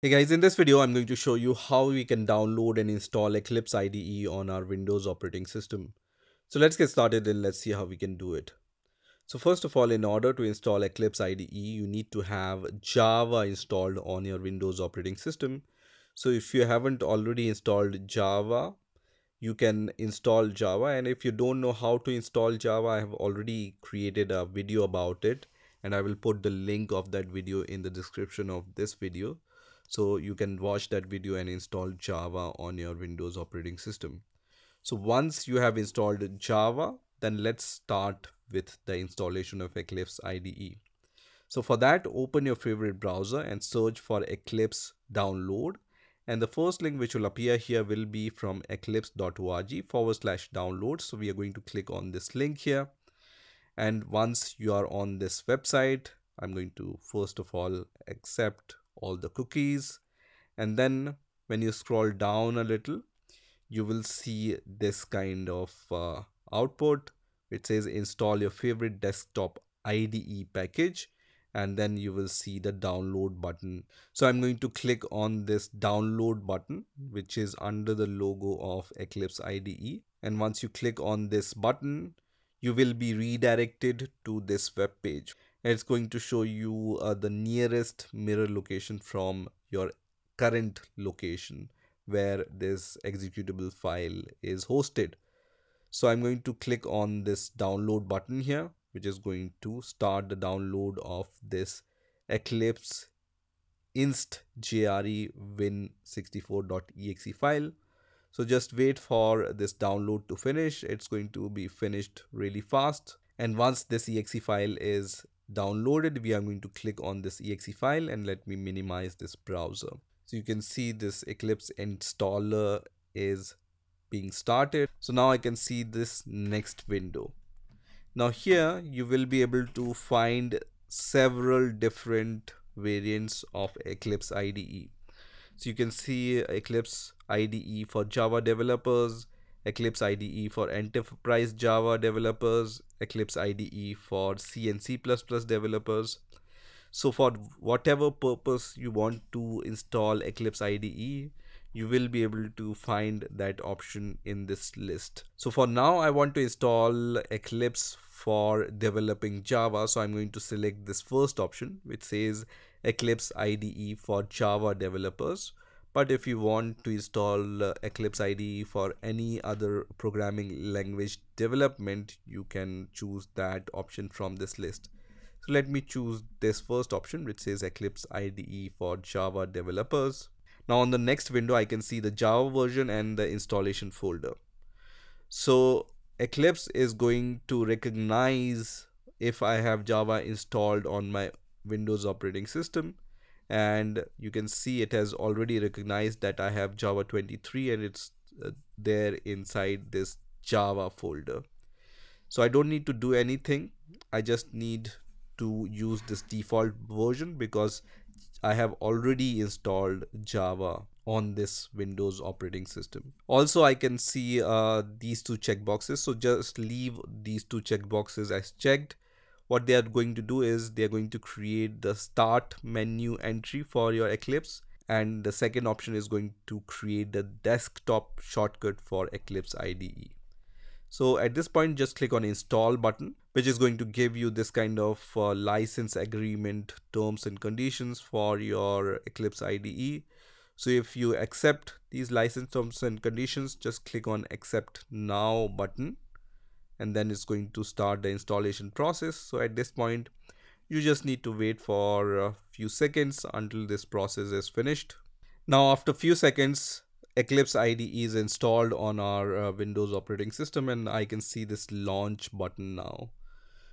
Hey guys, in this video I'm going to show you how we can download and install Eclipse IDE on our Windows operating system. So let's get started and let's see how we can do it. So first of all, in order to install Eclipse IDE, you need to have Java installed on your Windows operating system. So if you haven't already installed Java, you can install Java. And if you don't know how to install Java, I have already created a video about it. And I will put the link of that video in the description of this video. So you can watch that video and install Java on your Windows operating system. So once you have installed Java, then let's start with the installation of Eclipse IDE. So for that, open your favorite browser and search for Eclipse download. And the first link which will appear here will be from eclipse.org forward slash download. So we are going to click on this link here. And once you are on this website, I'm going to first of all accept all the cookies. And then when you scroll down a little, you will see this kind of uh, output. It says install your favorite desktop IDE package. And then you will see the download button. So i'm going to click on this download button which is under the logo of eclipse ide and once you click on this button you will be redirected to this web page it's going to show you uh, the nearest mirror location from your current location where this executable file is hosted so I'm going to click on this download button here, which is going to start the download of this Eclipse inst jre win64.exe file. So just wait for this download to finish. It's going to be finished really fast. And once this exe file is downloaded, we are going to click on this exe file and let me minimize this browser. So you can see this Eclipse installer is being started. So now I can see this next window. Now here you will be able to find several different variants of Eclipse IDE. So you can see Eclipse IDE for Java developers, Eclipse IDE for enterprise Java developers, Eclipse IDE for C and C++ developers. So for whatever purpose you want to install Eclipse IDE, you will be able to find that option in this list. So for now, I want to install Eclipse for developing Java. So I'm going to select this first option, which says Eclipse IDE for Java developers. But if you want to install uh, Eclipse IDE for any other programming language development, you can choose that option from this list. So let me choose this first option, which says Eclipse IDE for Java developers. Now on the next window, I can see the Java version and the installation folder. So Eclipse is going to recognize if I have Java installed on my Windows operating system. And you can see it has already recognized that I have Java 23 and it's uh, there inside this Java folder. So I don't need to do anything. I just need to use this default version because I have already installed Java on this Windows operating system. Also, I can see uh, these two checkboxes. So just leave these two checkboxes as checked. What they are going to do is they are going to create the start menu entry for your Eclipse. And the second option is going to create the desktop shortcut for Eclipse IDE. So at this point, just click on install button, which is going to give you this kind of uh, license agreement terms and conditions for your Eclipse IDE. So if you accept these license terms and conditions, just click on accept now button and then it's going to start the installation process. So at this point, you just need to wait for a few seconds until this process is finished. Now after a few seconds, Eclipse IDE is installed on our uh, Windows operating system and I can see this launch button now.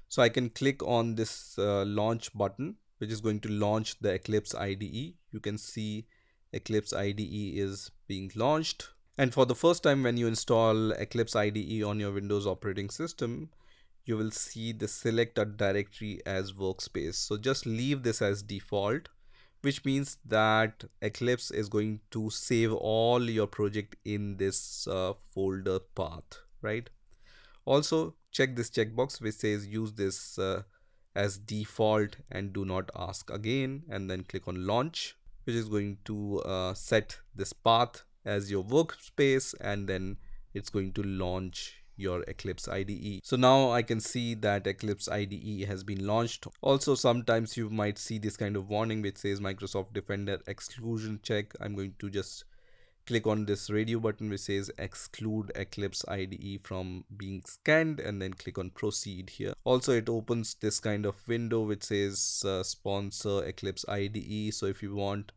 So I can click on this uh, launch button which is going to launch the Eclipse IDE. You can see Eclipse IDE is being launched. And for the first time when you install Eclipse IDE on your Windows operating system, you will see the select a directory as workspace. So just leave this as default which means that Eclipse is going to save all your project in this uh, folder path, right? Also check this checkbox which says use this uh, as default and do not ask again and then click on launch. which is going to uh, set this path as your workspace and then it's going to launch your Eclipse IDE. So now I can see that Eclipse IDE has been launched. Also, sometimes you might see this kind of warning which says Microsoft Defender exclusion check. I'm going to just click on this radio button which says exclude Eclipse IDE from being scanned and then click on proceed here. Also, it opens this kind of window which says uh, sponsor Eclipse IDE. So if you want,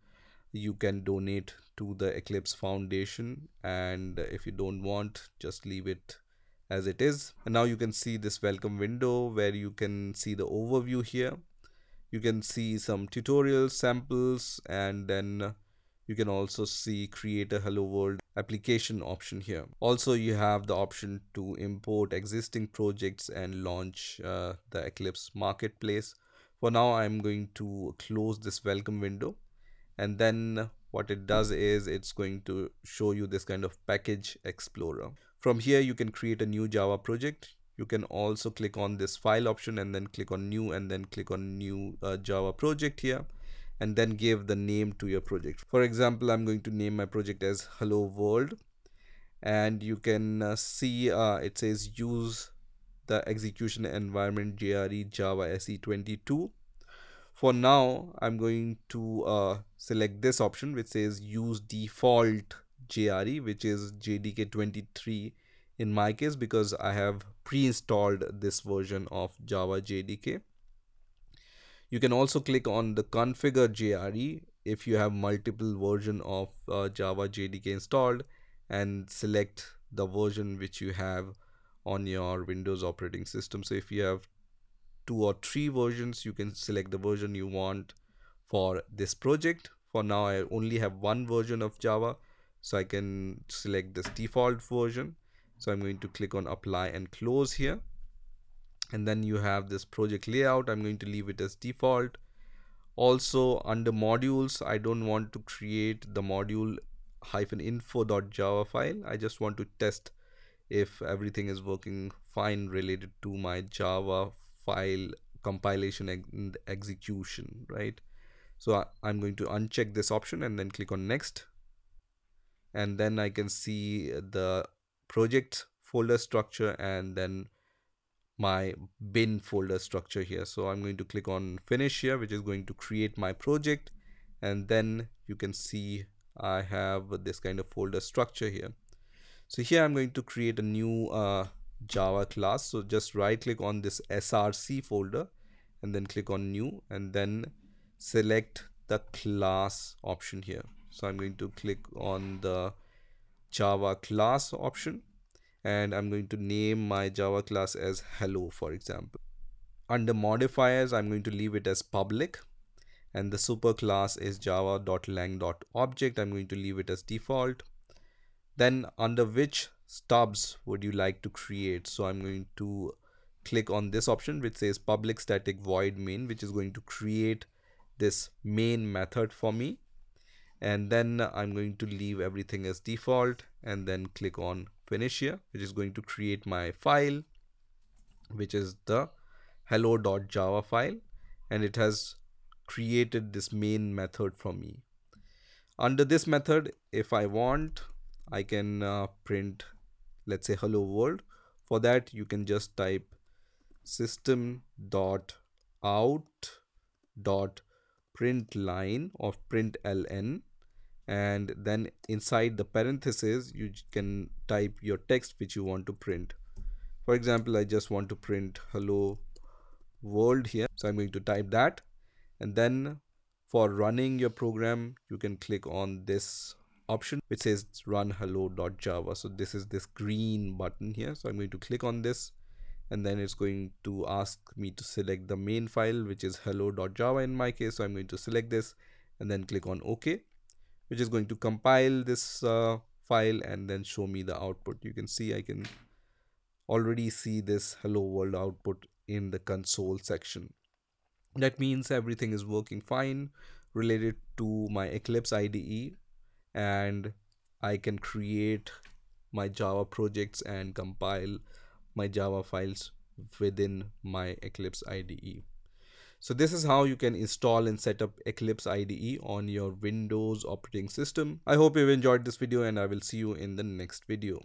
you can donate to the Eclipse Foundation. And if you don't want, just leave it as it is. And now you can see this welcome window where you can see the overview here. You can see some tutorials samples and then you can also see create a hello world application option here. Also you have the option to import existing projects and launch uh, the eclipse marketplace. For now i'm going to close this welcome window and then what it does is it's going to show you this kind of package explorer from here you can create a new Java project. You can also click on this file option and then click on new and then click on new uh, Java project here and then give the name to your project. For example, I'm going to name my project as hello world and you can uh, see uh, it says use the execution environment JRE Java SE22. For now, I'm going to uh, select this option which says use default JRE which is JDK 23 in my case because I have pre-installed this version of Java JDK. You can also click on the configure JRE if you have multiple version of uh, Java JDK installed and select the version which you have on your Windows operating system. So if you have two or three versions, you can select the version you want for this project. For now, I only have one version of Java so I can select this default version. So I'm going to click on apply and close here. And then you have this project layout. I'm going to leave it as default. Also under modules I don't want to create the module hyphen info.java file. I just want to test if everything is working fine related to my Java file compilation and execution right? So I'm going to uncheck this option and then click on next. And then I can see the project folder structure and then my bin folder structure here. So I'm going to click on finish here which is going to create my project. And then you can see I have this kind of folder structure here. So here I'm going to create a new uh, Java class so just right click on this src folder and then click on new and then select the class option here so I'm going to click on the Java class option and I'm going to name my Java class as hello for example. Under modifiers I'm going to leave it as public and the super class is java.lang.object I'm going to leave it as default. Then under which stubs would you like to create? So I'm going to click on this option which says public static void main which is going to create this main method for me. And then I'm going to leave everything as default and then click on finish here which is going to create my file which is the hello.java file. And it has created this main method for me. Under this method if I want I can uh, print let's say hello world. For that you can just type system dot out dot print line of print ln and then inside the parenthesis you can type your text which you want to print. For example I just want to print hello world here. So I'm going to type that. And then for running your program you can click on this option which says run hello.java so this is this green button here. So I'm going to click on this and then it's going to ask me to select the main file which is hello.java in my case. So I'm going to select this and then click on OK which is going to compile this uh, file and then show me the output. You can see I can already see this hello world output in the console section. That means everything is working fine related to my Eclipse IDE and I can create my Java projects and compile my Java files within my Eclipse IDE. So this is how you can install and set up Eclipse IDE on your Windows operating system. I hope you've enjoyed this video and I will see you in the next video.